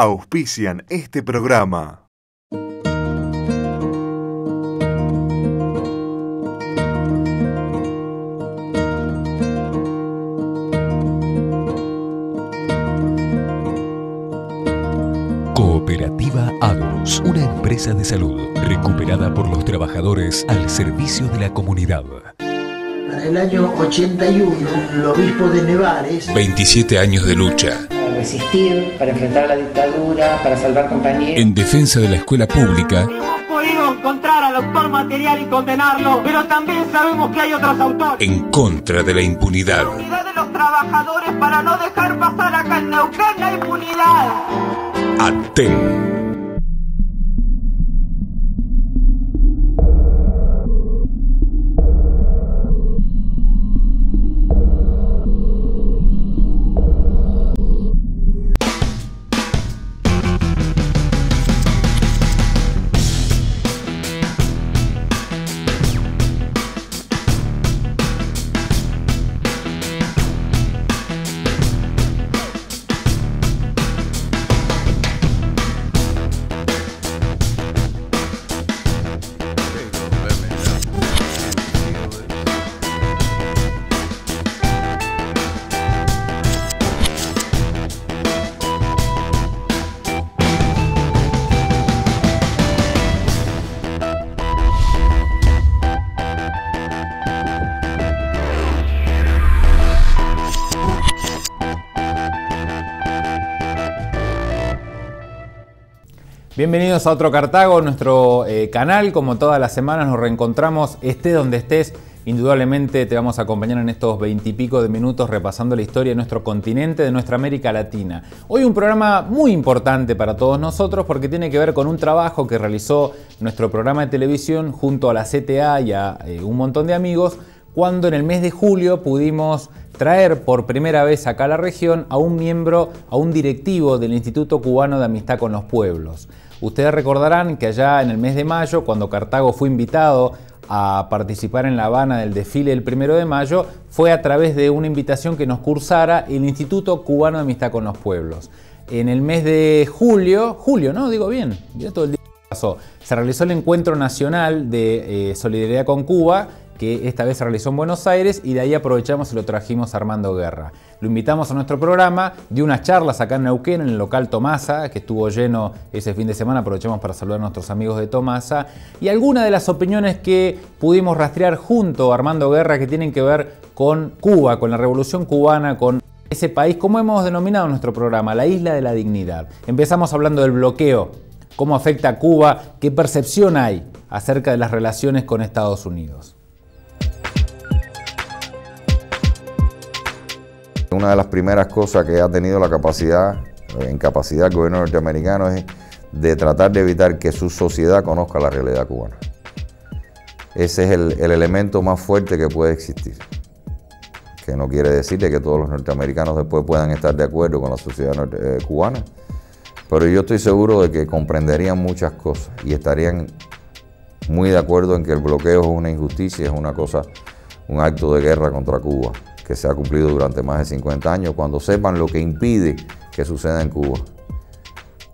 auspician este programa. Cooperativa Agros, una empresa de salud recuperada por los trabajadores al servicio de la comunidad. Para el año 81, el obispo de Nevares 27 años de lucha resistir, para enfrentar la dictadura, para salvar compañeros. en defensa de la escuela pública Hemos podido encontrar al autor material y condenarlo, pero también sabemos que hay otros autores. en contra de la impunidad. La unidad de los trabajadores para no dejar pasar acá en Neuquén la impunidad. ATEN. Bienvenidos a otro Cartago, nuestro eh, canal. Como todas las semanas nos reencontramos, estés donde estés. Indudablemente te vamos a acompañar en estos veintipico de minutos repasando la historia de nuestro continente, de nuestra América Latina. Hoy un programa muy importante para todos nosotros porque tiene que ver con un trabajo que realizó nuestro programa de televisión junto a la CTA y a eh, un montón de amigos cuando en el mes de julio pudimos traer por primera vez acá a la región a un miembro, a un directivo del Instituto Cubano de Amistad con los Pueblos. Ustedes recordarán que allá en el mes de mayo, cuando Cartago fue invitado a participar en La Habana del desfile del primero de mayo, fue a través de una invitación que nos cursara el Instituto Cubano de Amistad con los Pueblos. En el mes de julio, julio, ¿no? Digo bien, ya todo el día pasó, se realizó el Encuentro Nacional de eh, Solidaridad con Cuba, que esta vez se realizó en Buenos Aires y de ahí aprovechamos y lo trajimos a Armando Guerra. Lo invitamos a nuestro programa, dio unas charlas acá en Neuquén, en el local Tomasa, que estuvo lleno ese fin de semana, aprovechamos para saludar a nuestros amigos de Tomasa, y algunas de las opiniones que pudimos rastrear junto a Armando Guerra que tienen que ver con Cuba, con la revolución cubana, con ese país, como hemos denominado nuestro programa, la isla de la dignidad. Empezamos hablando del bloqueo, cómo afecta a Cuba, qué percepción hay acerca de las relaciones con Estados Unidos. Una de las primeras cosas que ha tenido la capacidad, eh, en capacidad el gobierno norteamericano es de tratar de evitar que su sociedad conozca la realidad cubana. Ese es el, el elemento más fuerte que puede existir. Que no quiere decir de que todos los norteamericanos después puedan estar de acuerdo con la sociedad eh, cubana, pero yo estoy seguro de que comprenderían muchas cosas y estarían muy de acuerdo en que el bloqueo es una injusticia, es una cosa, un acto de guerra contra Cuba que se ha cumplido durante más de 50 años, cuando sepan lo que impide que suceda en Cuba.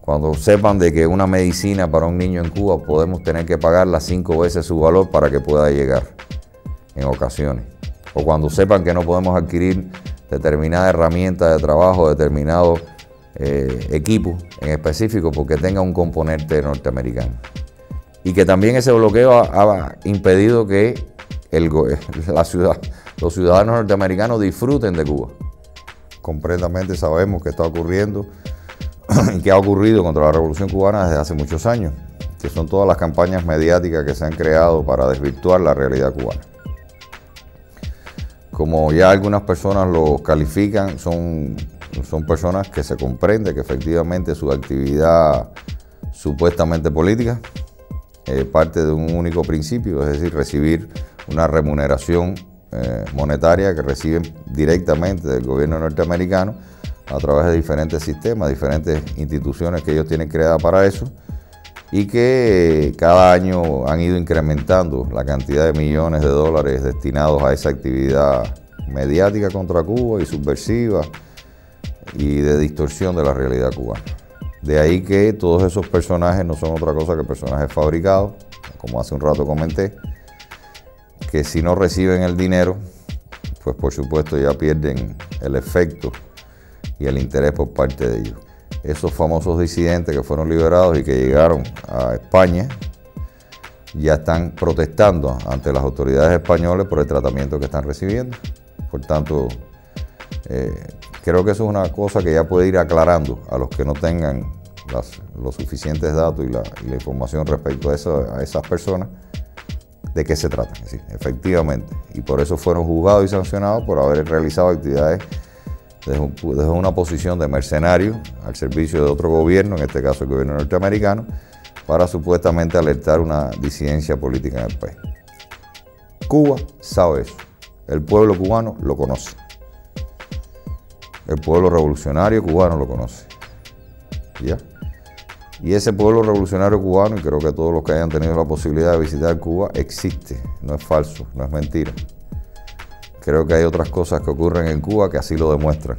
Cuando sepan de que una medicina para un niño en Cuba podemos tener que pagarla cinco veces su valor para que pueda llegar en ocasiones. O cuando sepan que no podemos adquirir determinada herramienta de trabajo, determinado eh, equipo en específico porque tenga un componente norteamericano. Y que también ese bloqueo ha, impedido que la ciudad, los ciudadanos norteamericanos disfruten de Cuba. Completamente sabemos que está ocurriendo y que ha ocurrido contra la revolución cubana desde hace muchos años, que son todas las campañas mediáticas que se han creado para desvirtuar la realidad cubana. Como ya algunas personas lo califican, son, son personas que se comprende que efectivamente su actividad supuestamente política eh, parte de un único principio, es decir, recibir una remuneración eh, monetaria que reciben directamente del gobierno norteamericano a través de diferentes sistemas, diferentes instituciones que ellos tienen creadas para eso y que eh, cada año han ido incrementando la cantidad de millones de dólares destinados a esa actividad mediática contra Cuba y subversiva y de distorsión de la realidad cubana. De ahí que todos esos personajes no son otra cosa que personajes fabricados, como hace un rato comenté, que si no reciben el dinero, pues por supuesto ya pierden el efecto y el interés por parte de ellos. Esos famosos disidentes que fueron liberados y que llegaron a España ya están protestando ante las autoridades españolas por el tratamiento que están recibiendo. Por tanto, eh, creo que eso es una cosa que ya puede ir aclarando a los que no tengan los suficientes datos y la, información respecto a, a, esas personas de qué se trata. efectivamente, y por eso fueron juzgados y sancionados por haber realizado actividades desde, una posición de mercenario al servicio de otro gobierno, en este caso el gobierno norteamericano, para supuestamente alertar una disidencia política en el país. Cuba sabe eso, el pueblo cubano lo conoce, el pueblo revolucionario cubano lo conoce. ¿Ya? Y ese pueblo revolucionario cubano, y creo que todos los que hayan tenido la posibilidad de visitar Cuba, existe, no es falso, no es mentira. Creo que hay otras cosas que ocurren en Cuba que así lo demuestran.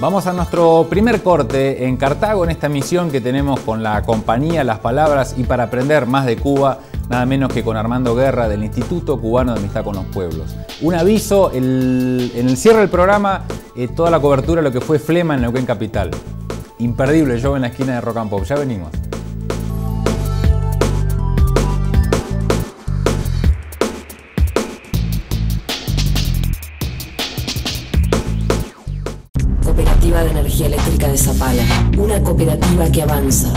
Vamos a nuestro primer corte en Cartago, en esta misión que tenemos con la compañía Las Palabras y para aprender más de Cuba, nada menos que con Armando Guerra del Instituto Cubano de Amistad con los Pueblos. Un aviso, en el cierre del programa, eh, toda la cobertura de lo que fue Flema en Neuquén Capital. Imperdible, yo en la esquina de Rock and Pop. Ya venimos. Cooperativa de Energía Eléctrica de Zapala, una cooperativa que avanza.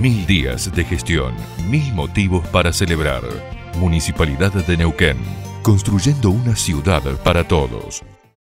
Mil días de gestión, mil motivos para celebrar. Municipalidad de Neuquén, construyendo una ciudad para todos.